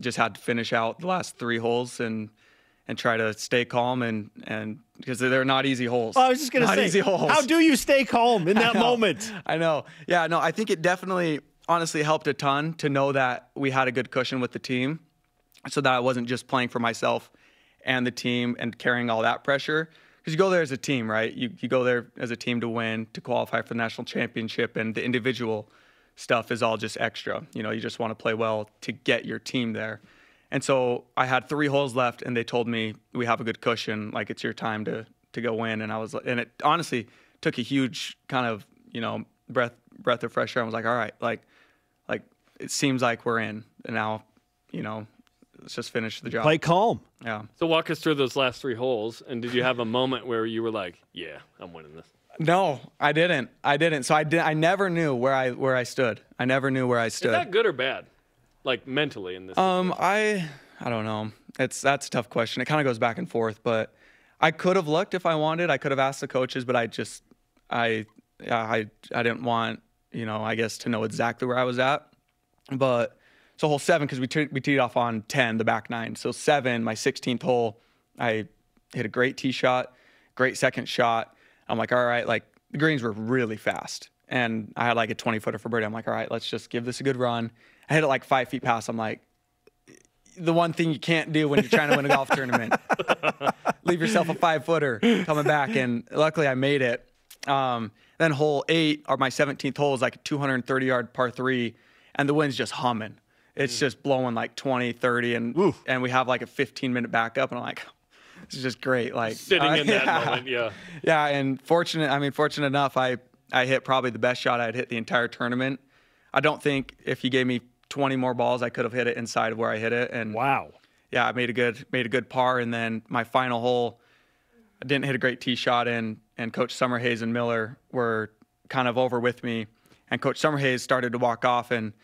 just had to finish out the last three holes and and try to stay calm and and because they're not easy holes. Well, I was just gonna not say, easy holes. how do you stay calm in that know. moment? I know. Yeah, no, I think it definitely honestly helped a ton to know that we had a good cushion with the team so that I wasn't just playing for myself and the team and carrying all that pressure. Because you go there as a team, right? You, you go there as a team to win, to qualify for the national championship, and the individual stuff is all just extra. You know, you just want to play well to get your team there. And so I had three holes left, and they told me we have a good cushion, like it's your time to to go win. And I was, and it honestly took a huge kind of you know breath breath of fresh air. I was like, all right, like like it seems like we're in, and now you know let's just finish the job. Play calm. Yeah. So walk us through those last three holes, and did you have a moment where you were like, "Yeah, I'm winning this"? No, I didn't. I didn't. So I did. I never knew where I where I stood. I never knew where I stood. Is stood. that good or bad? Like mentally in this. Um, I I don't know. It's that's a tough question. It kind of goes back and forth, but I could have looked if I wanted. I could have asked the coaches, but I just I I I didn't want you know I guess to know exactly where I was at. But so hole seven because we we teed off on ten, the back nine. So seven, my 16th hole, I hit a great tee shot, great second shot. I'm like, all right, like the greens were really fast, and I had like a 20 footer for birdie. I'm like, all right, let's just give this a good run. I hit it like five feet past. I'm like, the one thing you can't do when you're trying to win a golf tournament. Leave yourself a five footer coming back. And luckily I made it. Um, then hole eight, or my 17th hole, is like a 230 yard par three, and the wind's just humming. It's just blowing like 20, 30, and and we have like a 15 minute backup. And I'm like, this is just great. Like Sitting uh, in that yeah. moment, yeah. Yeah, and fortunate. I mean, fortunate enough, I I hit probably the best shot I'd hit the entire tournament. I don't think if you gave me 20 more balls, I could have hit it inside of where I hit it. And Wow. yeah, I made a good made a good par. And then my final hole, I didn't hit a great tee shot in, and Coach Summerhays and Miller were kind of over with me, and Coach Summerhays started to walk off, and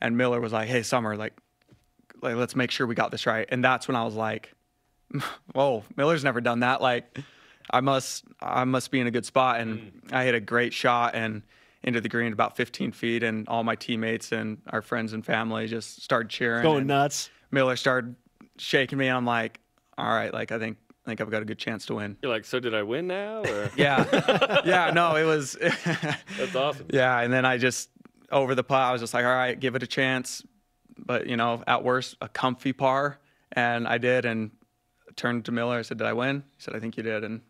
and Miller was like, "Hey, Summer, like, like let's make sure we got this right." And that's when I was like, "Whoa, Miller's never done that. Like, I must I must be in a good spot." And I hit a great shot and into the green about 15 feet, and all my teammates and our friends and family just started cheering. Going and nuts. Miller started shaking me. And I'm like, all right, like I think I think I've got a good chance to win. You're like, so did I win now? Or Yeah, yeah, no, it was, that's awesome. yeah. And then I just over the putt, I was just like, all right, give it a chance. But you know, at worst, a comfy par, and I did. And turned to Miller. I said, "Did I win?" He said, "I think you did," and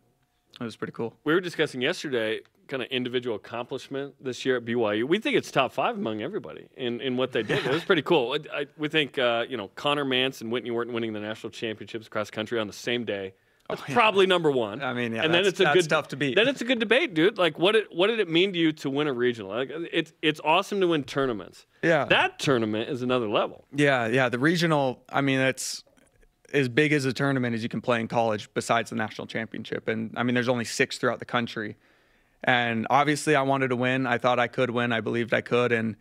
it was pretty cool. We were discussing yesterday kind of individual accomplishment this year at BYU. We think it's top five among everybody in, in what they did. It was pretty cool. I, I, we think, uh, you know, Conner Mantz and Whittni Orton winning the national championships across country on the same day. That's oh, probably number one. I mean, yeah, and then it's a that's good tough to beat. Then it's a good debate, dude. Like, what it, what did it mean to you to win a regional? Like, it's it's awesome to win tournaments. Yeah. that tournament is another level. Yeah, yeah. The regional, I mean, it's as big as a tournament as you can play in college besides the national championship. And I mean, there's only six throughout the country. And obviously, I wanted to win. I thought I could win. I believed I could. And,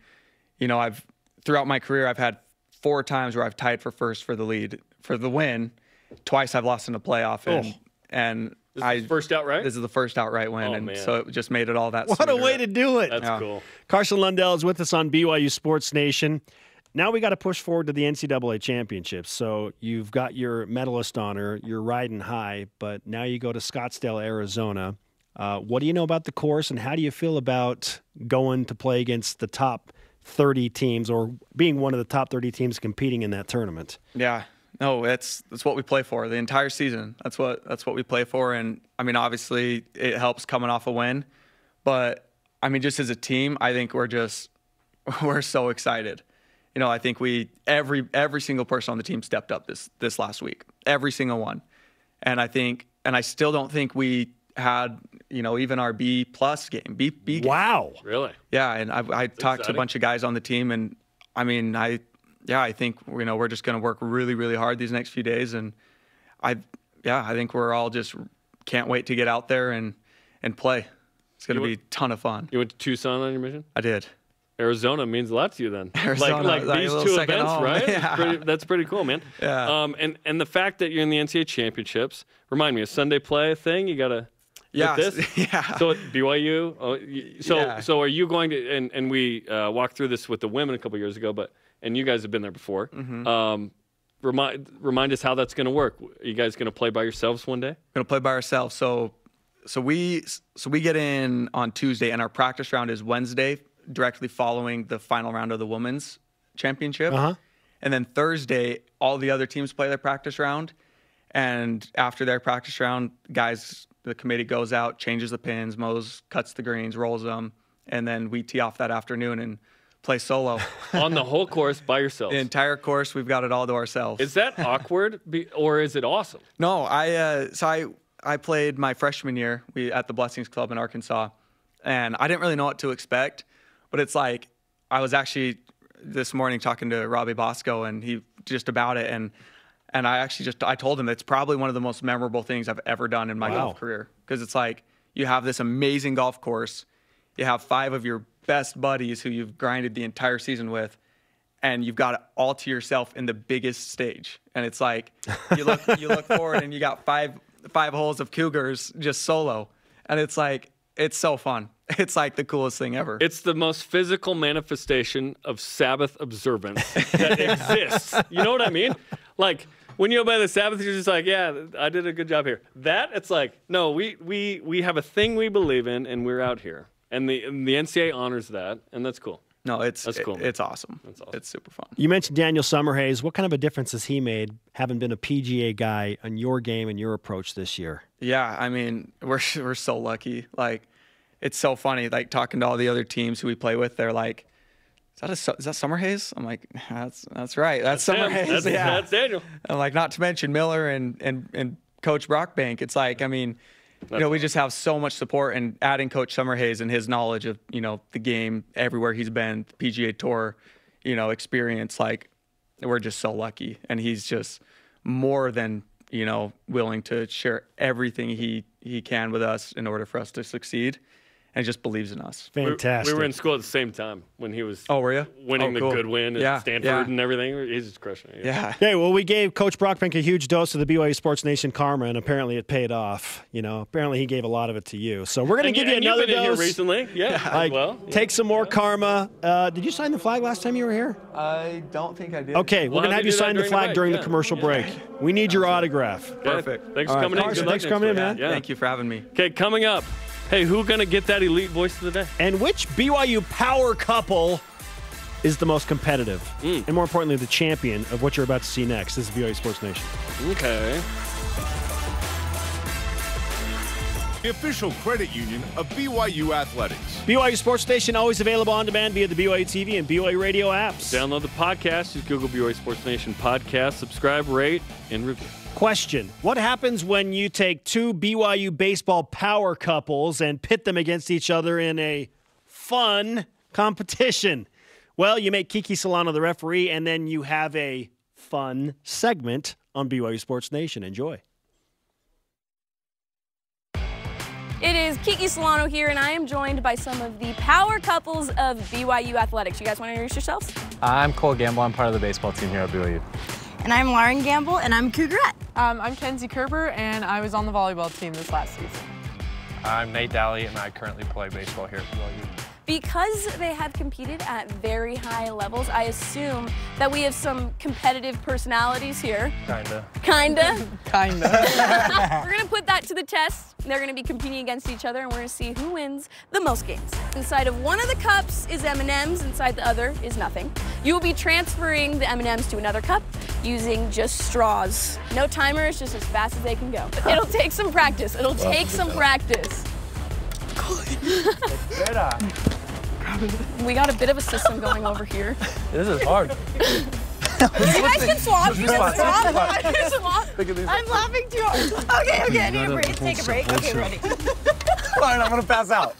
you know, I've throughout my career, I've had four times where I've tied for first for the lead, for the win. Twice I've lost in a playoff. And, and This I, is first outright. this is the first outright win. Oh, and man. so it just made it all that What a sweeter. way to do it. That's Yeah. cool. Carson Lundell is with us on BYU Sports Nation. Now we got to push forward to the NCAA championships. So you've got your medalist honor, you're riding high, but now you go to Scottsdale, Arizona. Uh, what do you know about the course, and how do you feel about going to play against the top 30 teams or being one of the top 30 teams competing in that tournament? Yeah. No, that's that's what we play for the entire season. That's what that's what we play for. And I mean, obviously, it helps coming off a win, but I mean, just as a team, I think we're just we're so excited. You know, I think we every every single person on the team stepped up this this last week, every single one, and I think, and I still don't think we had you know even our B plus game, B B game. Wow. Really? Yeah, and I, I talked to a bunch of guys on the team, and I mean, I yeah, I think you know we're just going to work really, really hard these next few days, and I yeah, I think we're all just can't wait to get out there and and play. It's going to be a ton of fun. You went to Tucson on your mission? I did. Arizona means a lot to you then. Arizona, like like like these two events, home. right? Yeah. That's, pretty, that's pretty cool, man. Yeah. Um, and and the fact that you're in the NCAA championships, remind me, a Sunday play thing. You gotta. Yeah, this? yeah. So BYU. Oh, so Yeah. so are you going to? And and we uh, walked through this with the women a couple years ago, but and you guys have been there before. Mm-hmm. Um, remind remind us how that's going to work. Are you guys going to play by yourselves one day? gonna play by ourselves. So, so we so we get in on Tuesday, and our practice round is Wednesday, directly following the final round of the women's championship. Uh-huh. And then Thursday, all the other teams play their practice round, and after their practice round, guys, the committee goes out, changes the pins, mows, cuts the greens, rolls them, and then we tee off that afternoon and play solo. On the whole course by yourself. the entire course, we've got it all to ourselves. is that awkward, be, or is it awesome? No, I uh, so I I played my freshman year we at the Blessings Club in Arkansas, and I didn't really know what to expect, but it's like I was actually this morning talking to Robbie Bosco and he just about it and and I actually just I told him it's probably one of the most memorable things I've ever done in my Wow. golf career because it's like you have this amazing golf course, you have five of your best buddies who you've grinded the entire season with, and you've got it all to yourself in the biggest stage. And it's like you look you look forward and you got five five holes of cougars just solo, and it's like it's so fun. It's like the coolest thing ever. It's the most physical manifestation of Sabbath observance that exists. You know what I mean? Like when you obey the Sabbath, you're just like, yeah, I did a good job here. That it's like, no, we we we have a thing we believe in, and we're out here, and the and the NCAA honors that, and that's cool. no, it's That's cool, man. it's awesome. That's awesome. It's super fun. You mentioned Daniel Summerhays. What kind of a difference has he made, having been a PGA guy, on your game and your approach this year? Yeah, I mean, we're we're so lucky. Like, it's so funny. Like talking to all the other teams who we play with, they're like, "Is that a, Su- is that Summerhays?" I'm like, "That's that's right. That's, Summer Sam, Haze." That's, yeah. that's Daniel. And like, not to mention Miller and and and Coach Brockbank. It's like, I mean, you know, we just have so much support, and adding Coach Summerhays and his knowledge of you know the game everywhere he's been, PGA Tour, you know, experience. Like, we're just so lucky, and he's just more than you know willing to share everything he he can with us in order for us to succeed, and just believes in us. We- Fantastic. We were in school at the same time when he was Oh, were you winning Oh, the cool. good win at Yeah, Stanford yeah. and everything. He's just crushing it. Yeah. Okay, well, we gave Coach Brockbank a huge dose of the BYU Sports Nation karma, and apparently it paid off. You know, apparently he gave a lot of it to you. So we're going to And, give you, you and another you've been in here dose. recently, yeah. as Like, well, yeah. take some more karma. Uh, did you sign the flag last time you were here? I don't think I did. Okay, We'll we're going to have have you you do that sign the during the flag break, during the commercial Yeah. break. We need your autograph. Perfect. Thanks for coming in. Carson, thanks for coming in, man. Thank you for having me. Okay, coming up. Hey, who gonna get that elite voice of the day? And which BYU power couple is the most competitive? Hmm. And more importantly, the champion of what you're about to see next. This is BYU Sports Nation. Okay. The official credit union of BYU Athletics. BYU Sports Nation always available on demand via the BYU TV and BYU radio apps. Download the podcast. Just Google BYU Sports Nation podcast. Subscribe, rate, and review. Question What happens when you take two BYU baseball power couples and pit them against each other in a fun competition? Well, you make Kiki Solano the referee, and then you have a fun segment on BYU Sports Nation. Enjoy. It is Kiki Solano here, and I am joined by some of the power couples of BYU Athletics. You guys want to introduce yourselves? I'm Cole Gamble. I'm part of the baseball team here at BYU. And I'm Lauren Gamble, and I'm Cougarette. Um, I'm Kenzie Koerber, and I was on the volleyball team this last season. I'm Nate Daly, and I currently play baseball here at BYU. Because they have competed at very high levels, I assume that we have some competitive personalities here. Kinda. Kinda. Kinda. we're gonna put that to the test. They're gonna be competing against each other, and we're gonna see who wins the most games. Inside of one of the cups is M&Ms. Inside the other is nothing. You will be transferring the M&Ms to another cup using just straws. No timers, just as fast as they can go. It'll take some practice. It'll take some practice. We got a bit of a system going over here. This is hard. You guys can swap. You can Switch spots, swap. You can swap. Look at these. I'm laughing too hard. Okay, okay, I need a break. Take a break. Okay, ready. Fine, I'm gonna pass out.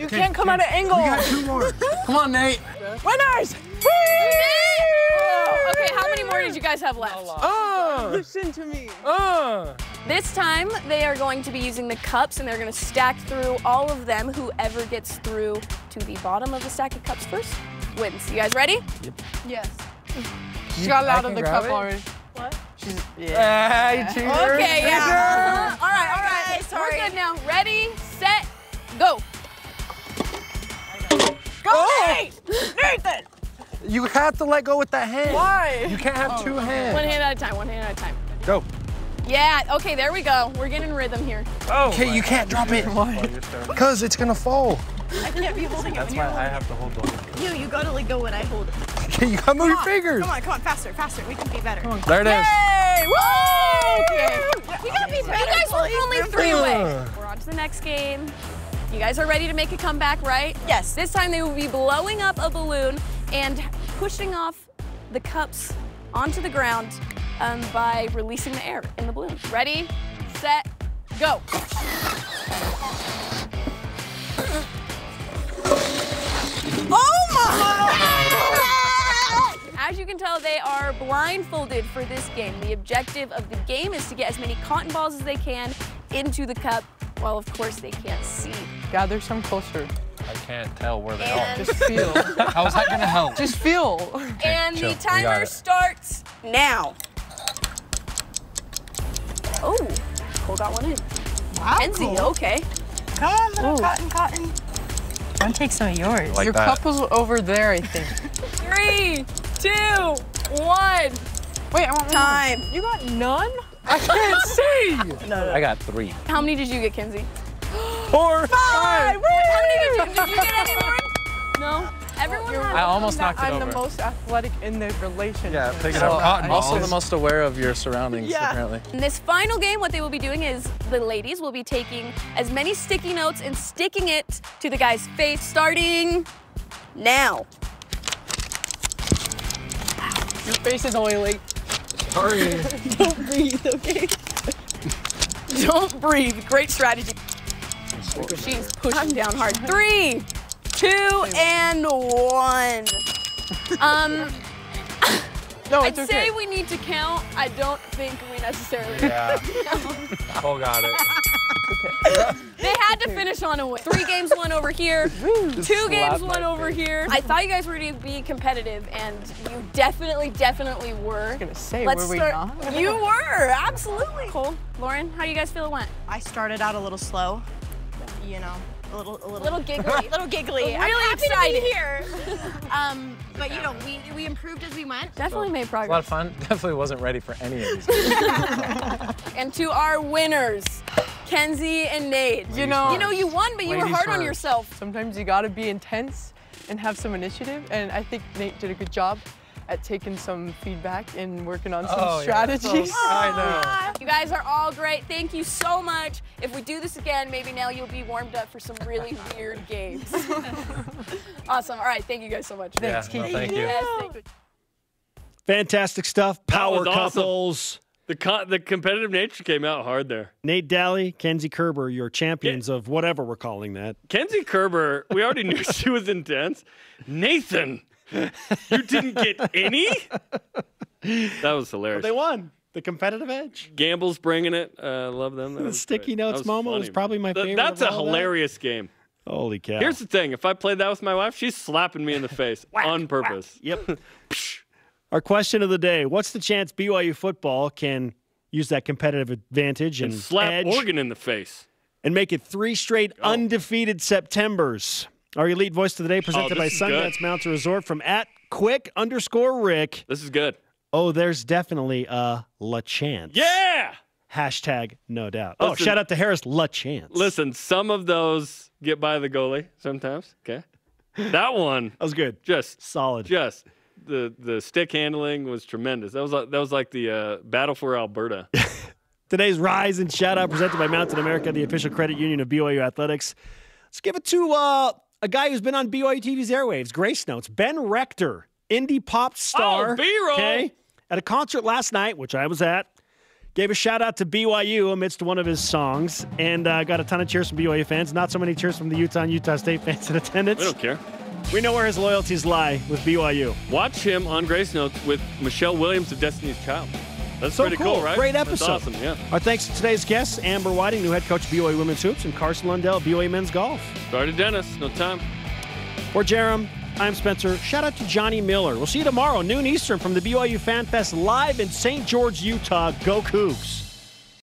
You can't come out of angle. two more. Come on, Nate. Winners! We guys have left? Oh, listen to me. Uh. This time, they are going to be using the cups and they're going to stack through all of them. Whoever gets through to the bottom of the stack of cups first wins. You guys ready? Yep. Yes. She got I out of the grab cup it? already. What? She's, yeah. you cheater. Okay, yeah. all right, all right. Okay, sorry. We're good now. Ready, set, go. Go, Oh! Nate! Nathan! You have to let go with that hand. Why? You can't have two oh. hands. One hand at a time, one hand at a time. Go. Yeah, okay, there we go. We're getting rhythm here. Oh. Okay, you can't drop it. Why? Because it's gonna fall. I can't be holding it That's why I have to hold the it. You, you gotta let go when I hold it. Okay, you gotta move your Come on, fingers. Come on, come on, faster, faster. We can be better. There it is. Hey, woo! Okay. We gotta be You guys were only three away. We're on to the next game. You guys are ready to make a comeback, right? Yes. This time they will be blowing up a balloon and pushing off the cups onto the ground um, by releasing the air in the balloon. Ready, set, go. Oh my! As you can tell, they are blindfolded for this game. The objective of the game is to get as many cotton balls as they can into the cup, while of course they can't see. Gather some closer. I can't tell where they And- are. Just feel. How's that gonna help? Just feel. And chill. the timer starts now. Oh, Cole got one in. Wow, Kenzie, cool. okay. Come on, little Ooh. cotton, cotton. Don't take some of yours. Like Your that. cup was over there, I think. Three, two, one. Wait, I want Time. You got none? I can't see. No, no. I got three. How many did you get, Kenzie? Four. Five. How many did you, did you get any more? No. Everyone You're has. I almost that knocked it I'm the most athletic in the relationship. Yeah, pick it So, up. Cotton also the most aware of your surroundings, Yeah. apparently. In this final game, what they will be doing is the ladies will be taking as many sticky notes and sticking it to the guy's face, starting now. Your face is oily. Sorry. Don't breathe, okay? Don't breathe. Great strategy. She's pushing down hard. Three, two, and one. Um, No, I'd okay. say we need to count. I don't think we necessarily. Yeah. Cole got it. They had to finish on a win. Three games won over here. Two games won over here. I thought you guys were going to be competitive, and you definitely, definitely were. gonna say, Let's were we start. not? You were absolutely. Cool. Lauren, how do you guys feel it went? I started out a little slow. You know, a little, a little, Little giggly. little giggly. I'm Really happy excited. to be here. um, but you know, we we improved as we went. Definitely made progress. A lot of fun. Definitely wasn't ready for any of these. And to our winners, Kenzie and Nate. You know, You know you won, but you were Ladies hard on yourself. sometimes you gotta be intense and have some initiative. And I think Nate did a good job at taking some feedback and working on some Oh, yeah. strategies. Oh, I You guys are all great. Thank you so much. If we do this again, maybe now you'll be warmed up for some really weird games. awesome. All right. Thank you guys so much. Yeah, no, thank you. Yes, thank you. Fantastic stuff. Power was awesome. couples. The co- the competitive nature came out hard there. Nate Daly, Kenzie Koerber, your champions of whatever we're calling that. Kenzie Koerber, we already knew she was intense. Nathan, you didn't get any? That was hilarious. They won. The competitive edge. Gamble's bringing it. Uh, love them. That The was sticky great. That notes moment was probably my Th- favorite That's of a all that. hilarious game. Holy cow. Here's the thing: if I played that with my wife, she's slapping me in the face on purpose. Yep. Our question of the day What's the chance BYU football can use that competitive advantage and, And slap edge Oregon in the face. and make it three straight undefeated Septembers? Our elite voice of the day presented Oh, by. Sundance Mountain Resort from at quick underscore Rick. This is good. Oh, there's definitely a La Chance. Yeah. Hashtag no doubt. Oh, shout out to Harris La Chance. Listen, some of those get by the goalie sometimes. Okay. That one That was good. just Solid. just the the stick handling was tremendous. That was like that was like the uh, battle for Alberta. Today's Rise and Shout Out presented by Mountain America, the official credit union of BYU Athletics. Let's give it to uh, a guy who's been on BYU TV's airwaves, Grace Notes, Ben Rector, indie pop star. Oh, B-roll. Okay. At a concert last night, which I was at, gave a shout out to BYU amidst one of his songs and uh, got a ton of cheers from BYU fans. Not so many cheers from the Utah and Utah State fans in attendance. we don't care. We know where his loyalties lie with BYU. Watch him on Grace Notes with Michelle Williams of Destiny's Child. That's so pretty cool, right? Great That's episode. awesome, yeah. Our thanks to today's guests, Amber Whiting, new head coach of BYU Women's Hoops, and Carson Lundell, BYU Men's Golf. Sorry to Dennis, no time. For Jarom, I'm Spencer. Shout out to Johnny Miller. We'll see you tomorrow, noon Eastern, from the BYU Fan Fest live in St. George, Utah. Go Cougs.